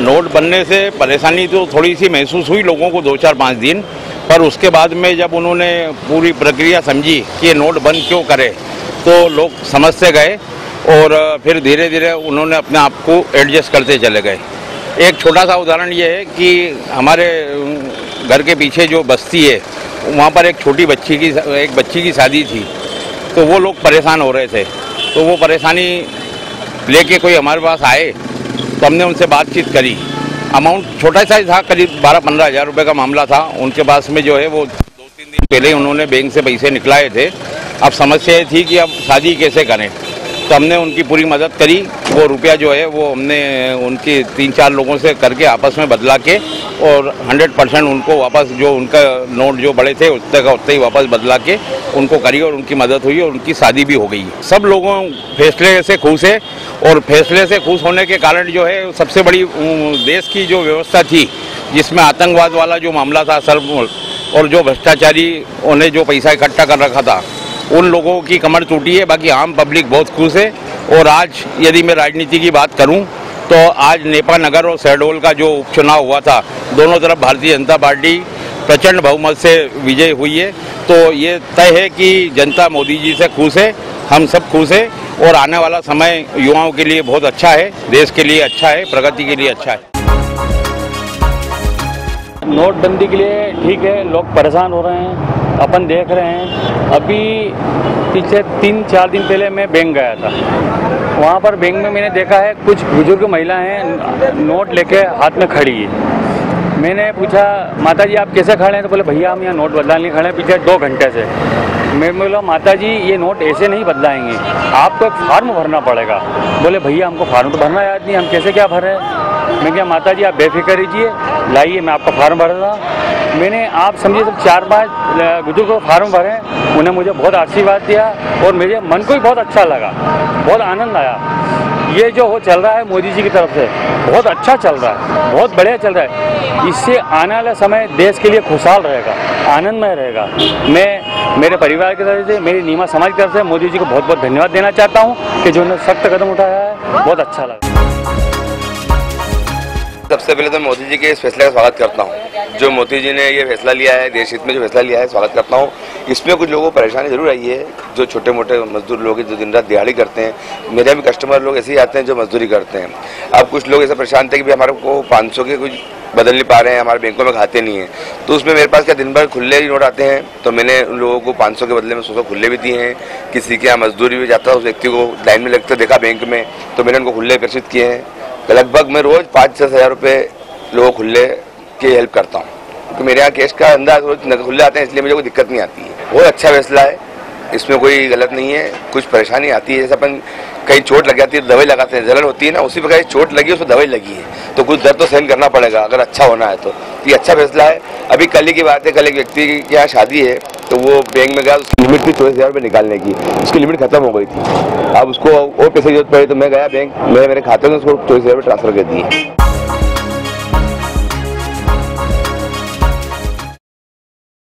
Note बनने से परेशानी तो थोड़ी सी महसूस हुई लोगों को दो चार पाँच दिन, पर उसके बाद में जब उन्होंने पूरी प्रक्रिया समझी कि ये नोट बंद क्यों करे तो लोग समझते गए और फिर धीरे धीरे उन्होंने अपने आप को एडजस्ट करते चले गए। एक छोटा सा उदाहरण ये है कि हमारे घर के पीछे जो बस्ती है, वहाँ पर एक छोटी बच्ची की, एक बच्ची की शादी थी तो वो लोग परेशान हो रहे थे तो वो परेशानी लेके कोई हमारे पास आए तो हमने उनसे बातचीत करी। अमाउंट छोटा सा ही था, करीब बारह पंद्रह हज़ार रुपये का मामला था। उनके पास में जो है वो दो तीन दिन पहले ही उन्होंने बैंक से पैसे निकलाए थे। अब समस्या ये थी कि अब शादी कैसे करें? तो हमने उनकी पूरी मदद करी। वो रुपया जो है, वो हमने उनकी तीन चार लोगों से करके आपस में बदला के और 100 परसेंट उनको वापस जो उनका नोट जो बड़े थे उतने का उतने ही वापस बदला के उनको करी और उनकी मदद हुई और उनकी शादी भी हो गई सब लोगों फैसले से खुश है और फैसले से खुश होने के कारण जो है, सबसे बड़ी देश की जो व्यवस्था थी, जिसमें आतंकवाद वाला जो मामला था सर्व और जो भ्रष्टाचारी, उन्हें जो पैसा इकट्ठा कर रखा था उन लोगों की कमर टूटी है, बाकी आम पब्लिक बहुत खुश है। और आज यदि मैं राजनीति की बात करूँ तो आज नेपा नगर और शहडोल का जो उपचुनाव हुआ था, दोनों तरफ़ भारतीय जनता पार्टी प्रचंड बहुमत से विजय हुई है। तो ये तय है कि जनता मोदी जी से खुश है, हम सब खुश है, और आने वाला समय युवाओं के लिए बहुत अच्छा है, देश के लिए अच्छा है, प्रगति के लिए अच्छा है। नोटबंदी के लिए ठीक है, लोग परेशान हो रहे हैं। अपन देख रहे हैं। अभी पिछले तीन, चार दिन पहले मैं बैंक गया था। वहाँ पर बैंक में मैंने देखा है, कुछ बुज़ुर्ग महिलाएँ नोट लेके हाथ में खड़ी है। मैंने पूछा माता जी आप कैसे खड़े हैं? तो बोले, भैया, हम यहाँ नोट बदलाने खड़े हैं पिछले दो घंटे से। मैं बोला माता जी ये नोट ऐसे नहीं बदलाएँगे। आपको एक फार्म भरना पड़ेगा। बोले, भैया, हमको फार्म तो भरना याद नहीं, हम कैसे क्या भरें? मैं क्या माता जी आप बेफिक्र रहिए। लाइए, मैं आपका फार्म भर रहा मैंने आप समझिए, सब चार पाँच बुज़ुर्ग को फार्म भरे। उन्हें मुझे बहुत आशीर्वाद दिया और मेरे मन को भी बहुत अच्छा लगा। बहुत आनंद आया। ये जो हो चल रहा है मोदी जी की तरफ़ से, बहुत अच्छा चल रहा है। बहुत बढ़िया चल रहा है। इससे आने वाला समय देश के लिए खुशहाल रहेगा, आनंदमय रहेगा। मैं, मेरे परिवार की तरफ़ से, मेरी नीमा समाज की तरफ़ से मोदी जी को बहुत बहुत धन्यवाद देना चाहता हूँ कि जो उन्होंने सख्त कदम उठाया है। बहुत अच्छा लगा। सबसे पहले तो मोदी जी के इस फैसले का स्वागत करता हूँ। जो मोदी जी ने ये फैसला लिया है, देश हित में जो फैसला लिया है, स्वागत करता हूँ। इसमें कुछ लोगों को परेशानी ज़रूर आई है, जो छोटे मोटे मजदूर लोग हैं, जो दिन रात दिहाड़ी करते हैं। मेरे भी कस्टमर लोग ऐसे ही आते हैं जो मजदूरी करते हैं। अब कुछ लोग ऐसे परेशान थे कि भाई हमारे को पाँच सौ के कुछ बदल नहीं पा रहे हैं, हमारे बैंकों में खाते नहीं हैं। तो उसमें मेरे पास क्या दिन भर खुले ही नोट आते हैं? तो मैंने उन लोगों को 500 के बदले में सौ खुले भी दिए हैं। किसी के यहाँ मजदूरी भी जाता है उस व्यक्ति को लाइन में लगते, देखा बैंक में तो मैंने उनको खुले प्रेषित किए हैं। लगभग मैं रोज पाँच छः हज़ार रुपये लोगों खुले की हेल्प करता हूँ। क्योंकि मेरे यहाँ कैश का अंदाज रोज खुले आते हैं, इसलिए मुझे कोई दिक्कत नहीं आती है। बहुत अच्छा फैसला है। इसमें कोई गलत नहीं है। कुछ परेशानी आती है। जैसे अपन कहीं चोट लग जाती है दवाई लगाते हैं। जलन होती है ना, उसी प्रकार चोट लगी उसमें दवाई लगी है। तो कुछ दर्द तो सहन करना पड़ेगा, अगर अच्छा होना है तो ये अच्छा फैसला है। अभी कल ही की बात है, कल एक व्यक्ति की यहाँ शादी है। तो वो बैंक में गया, उसकी लिमिट थी चौबीस हज़ार रुपये निकालने की। उसकी लिमिट खत्म हो गई थी। अब उसको और पैसे की ज़रूरत पड़ी तो मैं गया बैंक मैं मेरे खाते में उसको चौबीस हज़ार रुपये ट्रांसफ़र कर दिए।